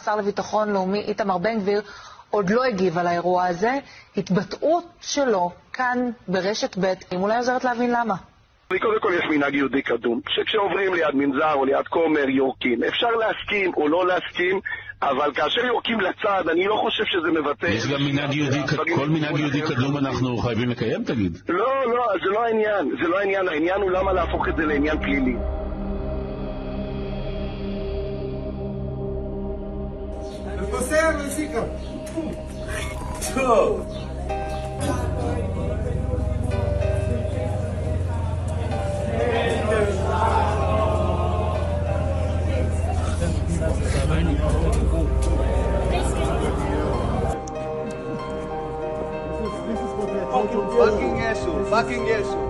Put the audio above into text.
השר לביטחון לאומי איתמר בן גביר עוד לא הגיב על האירוע הזה. התבטאות שלו כאן ברשת ב', אם אולי עוזרת להבין למה. קודם כל יש מנהג יהודי קדום, שכשעוברים ליד מנזר או ליד כומר יורקים. אפשר להסכים או לא להסכים, אבל כאשר יורקים לצד, אני לא חושב שזה מבטא... יש גם מנהג יהודי, כל מנהג יהודי קדום אנחנו חייבים לקיים, תגיד. לא, לא, זה לא העניין, זה לא העניין, העניין הוא למה להפוך את זה לעניין פלילי. Mexico. Two. Fucking asshole! fucking asshole!